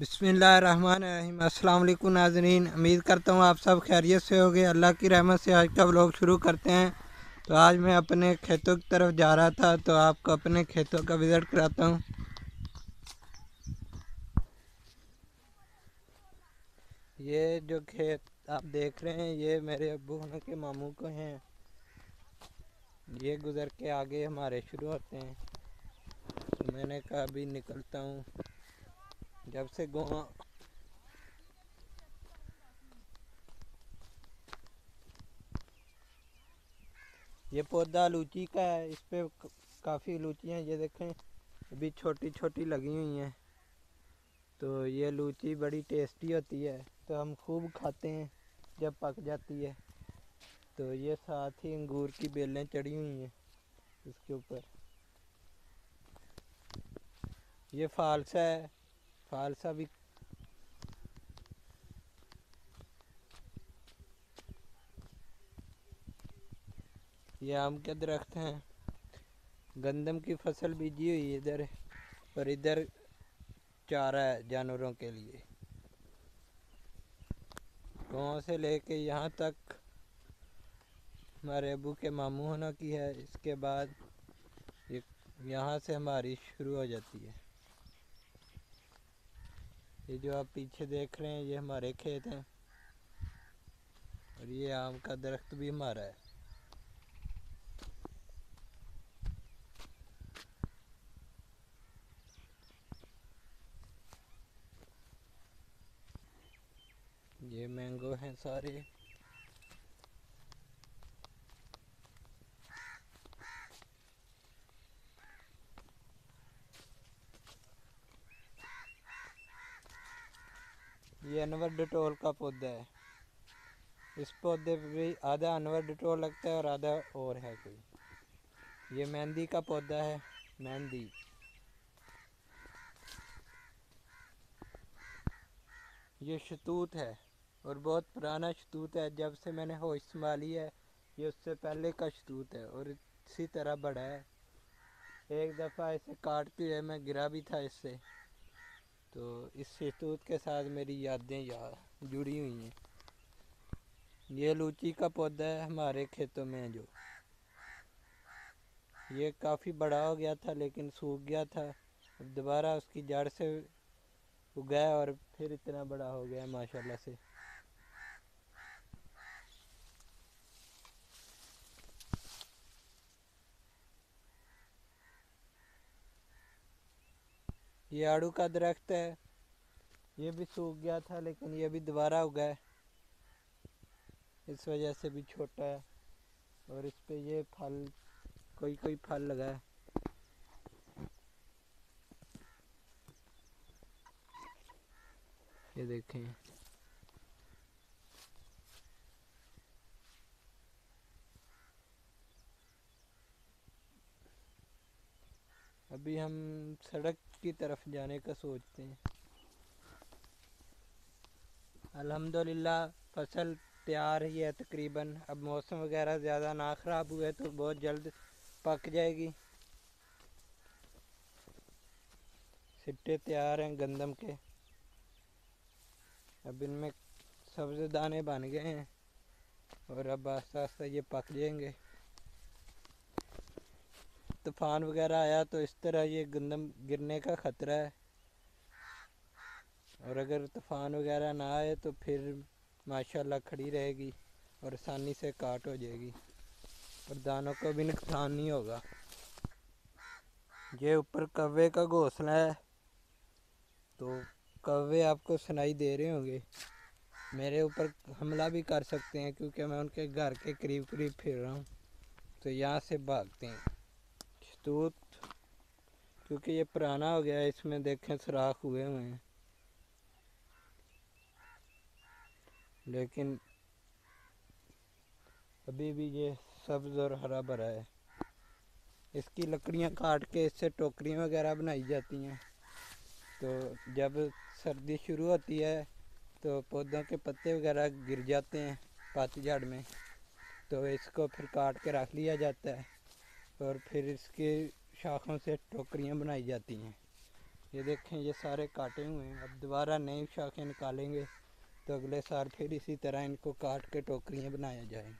بسم اللہ الرحمن الرحیم۔ السلام علیکم ناظرین۔ امید کرتا ہوں آپ سب خیریت سے ہوگے اللہ کی رحمت سے آج کا بلاگ شروع کرتے ہیں۔ تو آج میں اپنے کھیتوں کی طرف جا رہا تھا، تو آپ کو اپنے کھیتوں کا وزٹ کراتا ہوں۔ یہ جو کھیت آپ دیکھ رہے ہیں، یہ میرے ابو کے ماموں کو ہیں۔ یہ گزر کے آگے ہمارے شروع ہوتے ہیں۔ میں نے کہا، ابھی نکلتا ہوں۔ جب سے گوا یہ پودا لوچی کا ہے، اس پہ کافی لوچیاں، یہ دیکھیں، ابھی چھوٹی چھوٹی لگی ہوئی ہیں۔ تو یہ لوچی بڑی ٹیسٹی ہوتی ہے، تو ہم خوب کھاتے ہیں جب پک جاتی ہے۔ تو یہ ساتھ ہی انگور کی بیلیں چڑھی ہوئی ہیں اس کے اوپر۔ یہ فالسا ہے فالسا بھی۔ یہ آم کے درخت ہیں۔ گندم کی فصل بیجی ہوئی ادھر، اور ادھر چارہ ہے جانوروں کے لیے۔ گاؤں سے لے کے یہاں تک ہمارے ابو کے ماموں ہونا کی ہے۔ اس کے بعد یہاں سے ہماری شروع ہو جاتی ہے۔ یہ جو آپ پیچھے دیکھ رہے ہیں، یہ ہمارے کھیت ہیں۔ اور یہ آم کا درخت بھی ہمارا ہے۔ یہ مینگو ہیں سارے۔ یہ انور ڈٹول کا پودا ہے۔ اس پودے پہ بھی آدھا انور ڈٹول لگتا ہے اور آدھا اور ہے کوئی۔ یہ مہندی کا پودا ہے، مہندی۔ یہ شتوت ہے اور بہت پرانا شتوت ہے۔ جب سے میں نے ہوش سنبھالی ہے، یہ اس سے پہلے کا شتوت ہے اور اسی طرح بڑا ہے۔ ایک دفعہ اسے کاٹتے ہوئے میں گرا بھی تھا اس سے۔ تو اس شتوت کے ساتھ میری یادیں جڑی ہوئی ہیں۔ یہ لوچی کا پودا ہے ہمارے کھیتوں میں جو۔ یہ کافی بڑا ہو گیا تھا لیکن سوکھ گیا تھا۔ اب دوبارہ اس کی جڑ سے اگایا اور پھر اتنا بڑا ہو گیا ماشاءاللہ سے۔ یہ آڑو کا درخت ہے۔ یہ بھی سوکھ گیا تھا لیکن یہ بھی دوبارہ اگا ہے۔ اس وجہ سے بھی چھوٹا ہے اور اس پہ یہ پھل، کوئی کوئی پھل لگا ہے۔ یہ دیکھیں۔ ابھی ہم سڑک کی طرف جانے کا سوچتے ہیں۔ الحمدللہ، فصل تیار ہی ہے تقریباً۔ اب موسم وغیرہ زیادہ نہ خراب ہوئے تو بہت جلد پک جائے گی۔ سٹے تیار ہیں گندم کے۔ اب ان میں سبز دانے بن گئے ہیں اور اب آہستہ آہستہ یہ پک جائیں گے۔ طوفان وغیرہ آیا تو اس طرح یہ گندم گرنے کا خطرہ ہے۔ اور اگر طوفان وغیرہ نہ آئے تو پھر ماشاءاللہ کھڑی رہے گی اور آسانی سے کاٹ ہو جائے گی۔ اور دانوں کو بھی نقصان نہیں ہوگا۔ یہ اوپر کوے کا گھونسلہ ہے۔ تو کوے آپ کو سنائی دے رہے ہوں گے۔ میرے اوپر حملہ بھی کر سکتے ہیں کیونکہ میں ان کے گھر کے قریب قریب پھر رہا ہوں۔ تو یہاں سے بھاگتے ہیں۔ شتوت کیونکہ یہ پرانا ہو گیا ہے، اس میں دیکھیں سراخ ہوئے ہوئے ہیں۔ لیکن ابھی بھی یہ سبز اور ہرا بھرا ہے۔ اس کی لکڑیاں کاٹ کے، اس سے ٹوکریاں وغیرہ بنائی جاتی ہیں۔ تو جب سردی شروع ہوتی ہے، تو پودوں کے پتے وغیرہ گر جاتے ہیں پات جھاڑ میں۔ تو اس کو پھر کاٹ کے رکھ لیا جاتا ہے۔ اور پھر اس کی شاخوں سے ٹوکریاں بنائی جاتی ہیں۔ یہ دیکھیں، یہ سارے کاٹے ہوئے ہیں۔ اب دوبارہ نئی شاخیں نکالیں گے تو اگلے سال پھر اسی طرح ان کو کاٹ کے ٹوکریاں بنایا جائیں۔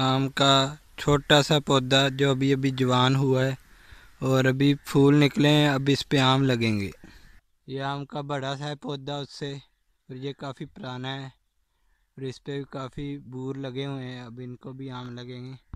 آم کا چھوٹا سا پودا جو ابھی ابھی جوان ہوا ہے اور ابھی پھول نکلے ہیں، اب اس پہ آم لگیں گے۔ یہ آم کا بڑا سا ہے پودا اس سے، اور یہ کافی پرانا ہے اور اس پہ بھی کافی بور لگے ہوئے ہیں، اب ان کو بھی آم لگیں گے۔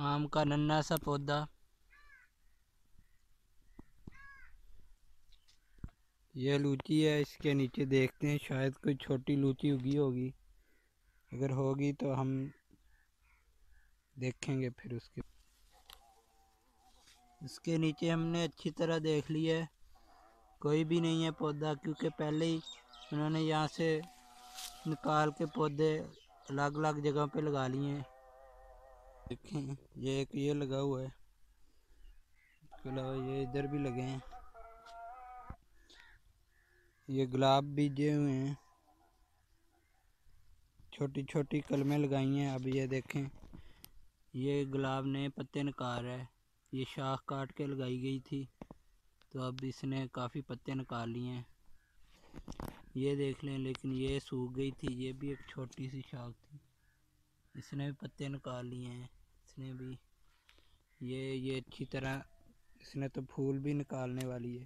آم کا ننا سا پودا۔ یہ لوچی ہے، اس کے نیچے دیکھتے ہیں، شاید کوئی چھوٹی لوچی اگی ہوگی۔ اگر ہوگی تو ہم دیکھیں گے پھر اس کے۔ اس کے نیچے ہم نے اچھی طرح دیکھ لی ہے۔ کوئی بھی نہیں ہے پودا، کیونکہ پہلے ہی انہوں نے یہاں سے نکال کے پودے الگ الگ جگہ پہ لگا لیے ہیں۔ دیکھیں یہ ایک یہ لگا ہوا ہے۔ اس کے علاوہ یہ ادھر بھی لگے ہیں۔ یہ گلاب بیجے ہوئے ہیں۔ چھوٹی چھوٹی کلمیں لگائی ہیں۔ اب یہ دیکھیں۔ یہ گلاب نئے پتے نکال ہے۔ یہ شاخ کاٹ کے لگائی گئی تھی۔ تو اب اس نے کافی پتے نکال لیے ہیں۔ یہ دیکھ لیں، لیکن یہ سوکھ گئی تھی۔ یہ بھی ایک چھوٹی سی شاخ تھی۔ اس نے بھی پتے نکال لیے ہیں۔ نے بھی یہ یہ اچھی طرح اس نے تو پھول بھی نکالنے والی ہے۔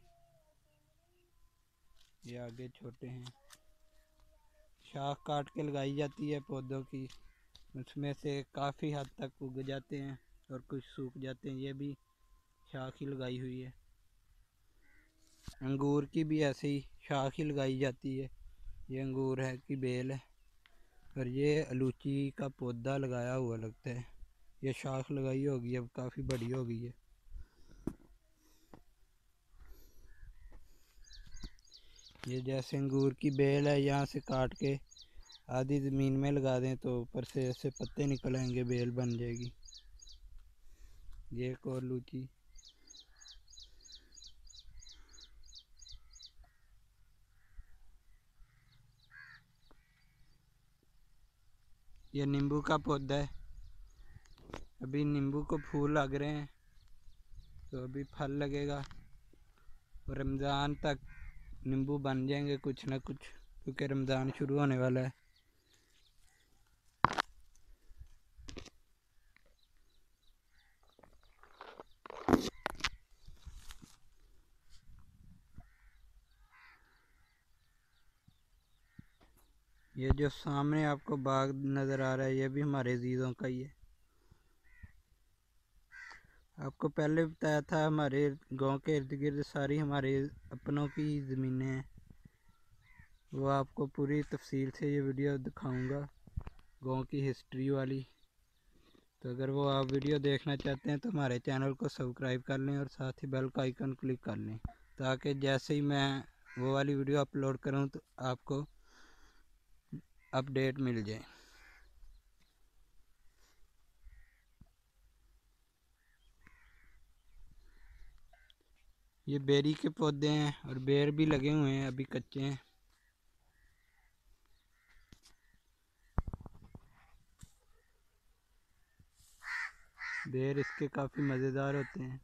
یہ آگے چھوٹے ہیں۔ شاخ کاٹ کے لگائی جاتی ہے پودوں کی۔ اس میں سے کافی حد تک اگ جاتے ہیں اور کچھ سوکھ جاتے ہیں۔ یہ بھی شاخ ہی لگائی ہوئی ہے۔ انگور کی بھی ایسے ہی شاخ ہی لگائی جاتی ہے۔ یہ انگور ہے کہ بیل ہے اور یہ الوچی کا پودا لگایا ہوا لگتا ہے۔ یہ شاخ لگائی ہوگی، اب کافی بڑی ہو گئی ہے یہ جیسے انگور کی بیل ہے، یہاں سے کاٹ کے آدھی زمین میں لگا دیں تو اوپر سے ایسے پتے نکل آئیں گے، بیل بن جائے گی۔ یہ ایک اور لوچی۔ یہ نیمبو کا پودا ہے۔ ابھی نیمبو کو پھول لگ رہے ہیں، تو ابھی پھل لگے گا۔ اور رمضان تک نیمبو بن جائیں گے کچھ نہ کچھ، کیونکہ رمضان شروع ہونے والا ہے۔ یہ جو سامنے آپ کو باغ نظر آ رہا ہے، یہ بھی ہمارے عزیزوں کا ہی ہے۔ آپ کو پہلے بتایا تھا، ہمارے گاؤں کے ارد گرد ساری ہمارے اپنوں کی زمینیں ہیں۔ وہ آپ کو پوری تفصیل سے یہ ویڈیو دکھاؤں گا، گاؤں کی ہسٹری والی۔ تو اگر وہ آپ ویڈیو دیکھنا چاہتے ہیں تو ہمارے چینل کو سبسکرائب کر لیں اور ساتھ ہی بیل کا آئیکن کلک کر لیں۔ تاکہ جیسے ہی میں وہ والی ویڈیو اپلوڈ کروں تو آپ کو اپڈیٹ مل جائے۔ یہ بیری کے پودے ہیں اور بیر بھی لگے ہوئے ہیں، ابھی کچے ہیں۔ بیر اس کے کافی مزیدار ہوتے ہیں۔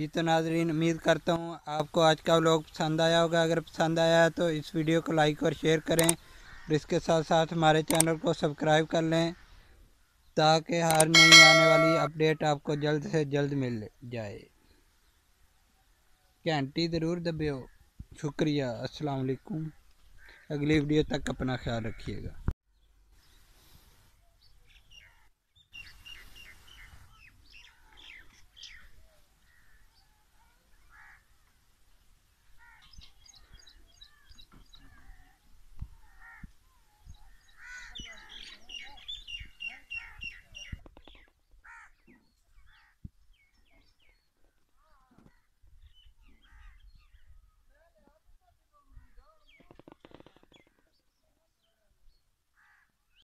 جی تو ناظرین، امید کرتا ہوں آپ کو آج کا لوگ پسند آیا ہوگا۔ اگر پسند آیا تو اس ویڈیو کو لائک اور شیئر کریں اور اس کے ساتھ ساتھ ہمارے چینل کو سبسکرائب کر لیں تاکہ ہر نئی آنے والی اپڈیٹ آپ کو جلد سے جلد مل جائے۔ گھنٹی ضرور دبیو۔ شکریہ۔ السلام علیکم۔ اگلی ویڈیو تک اپنا خیال رکھیے گا۔